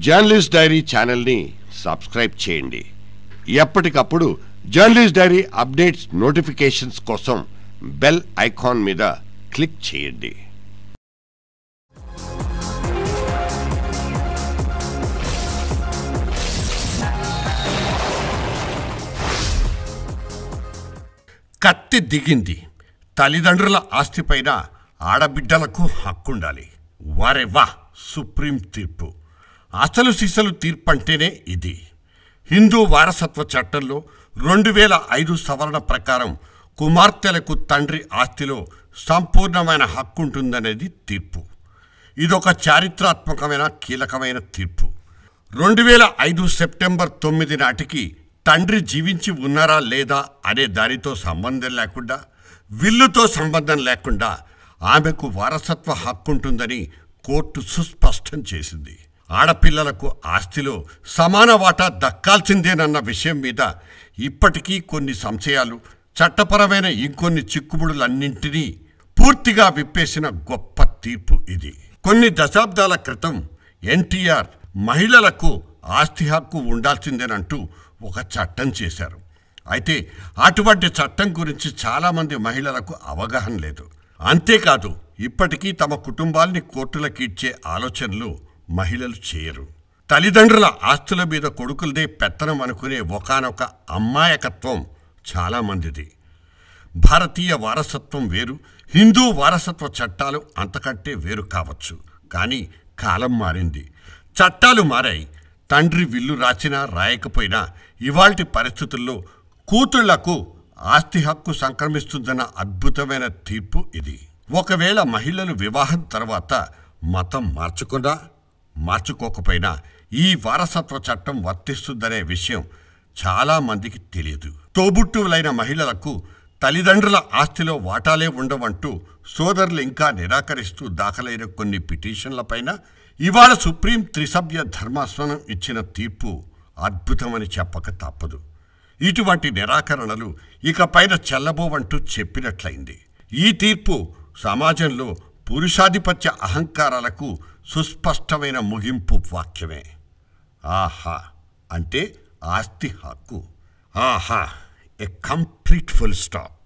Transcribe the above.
Journalist dairy ఛానల్ని subscribe చేయండి. ఎప్పటికప్పుడు జర్నలిస్ట్ డైరీ అప్డేట్స్ నోటిఫికేషన్స్ కోసం బెల్ ఐకాన్ మీద క్లిక్ చేయండి. కత్తి దిగింది. తల్లిదండ్రుల ఆస్తిపైన ఆడబిడ్డలకు హక్కుండాలి. వారే వా సుప్రీం తీర్పు. అసలు సిసలు తీర్పు అంటేనే ఇది. హిందూ వారసత్వ చట్టంలో రెండు వేల ఐదు సవరణ ప్రకారం కుమార్తెలకు తండ్రి ఆస్తిలో సంపూర్ణమైన హక్కుంటుందనేది తీర్పు. ఇదొక చారిత్రాత్మకమైన కీలకమైన తీర్పు. రెండు వేల ఐదు సెప్టెంబర్ తొమ్మిది నాటికి తండ్రి జీవించి ఉన్నారా లేదా అనే దానితో సంబంధం లేకుండా విల్లుతో సంబంధం లేకుండా ఆమెకు వారసత్వ హక్కుంటుందని కోర్టు సుస్పష్టం చేసింది. ఆడపిల్లలకు ఆస్తిలో సమాన వాటా దక్కాల్సిందేనన్న విషయం మీద ఇప్పటికీ కొన్ని సంశయాలు చట్టపరమైన ఇంకొన్ని చిక్కుముడులన్నింటినీ పూర్తిగా విప్పేసిన గొప్ప తీర్పు ఇది. కొన్ని దశాబ్దాల క్రితం ఎన్టీఆర్ మహిళలకు ఆస్తి హక్కు ఉండాల్సిందేనంటూ ఒక చట్టం చేశారు. అయితే అటువంటి చట్టం గురించి చాలామంది మహిళలకు అవగాహన లేదు. అంతేకాదు ఇప్పటికీ తమ కుటుంబాల్ని కోర్టులకు ఇచ్చే ఆలోచనలు మహిళలు చేయరు తల్లిదండ్రుల ఆస్తుల మీద కొడుకులదే పెత్తనం అనుకునే ఒకానొక అమ్మాయకత్వం చాలామందిది భారతీయ వారసత్వం వేరు హిందూ వారసత్వ చట్టాలు అంతకంటే వేరు కావచ్చు. కానీ కాలం మారింది. చట్టాలు మారాయి. తండ్రి విల్లు రాసినా రాయకపోయినా ఇవాల్టి పరిస్థితుల్లో కూతుళ్ళకు ఆస్తి హక్కు సంక్రమిస్తుందన్న అద్భుతమైన తీర్పు ఇది. ఒకవేళ మహిళలు వివాహం తర్వాత మతం మార్చుకున్నా మార్చుకోకపోయినా ఈ వారసత్వ చట్టం వర్తిస్తుందనే విషయం చాలా మందికి తెలియదు. తోబుట్టువులైన మహిళలకు తల్లిదండ్రుల ఆస్తిలో వాటాలే ఉండవంటూ సోదరులు ఇంకా నిరాకరిస్తూ దాఖలైన కొన్ని పిటిషన్లపైన ఇవాళ సుప్రీం త్రిసభ్య ధర్మాసనం ఇచ్చిన తీర్పు అద్భుతమని చెప్పక తప్పదు. ఇటువంటి నిరాకరణలు ఇకపైన చెల్లబోవంటూ చెప్పినట్లయింది. ఈ తీర్పు సమాజంలో పురుషాధిపత్య అహంకారాలకు సుస్పష్టమైన ముగింపు వాక్యమే. ఆహా అంటే ఆస్తి హక్కు. ఆహా ఎ కంప్లీట్ ఫుల్ స్టాప్.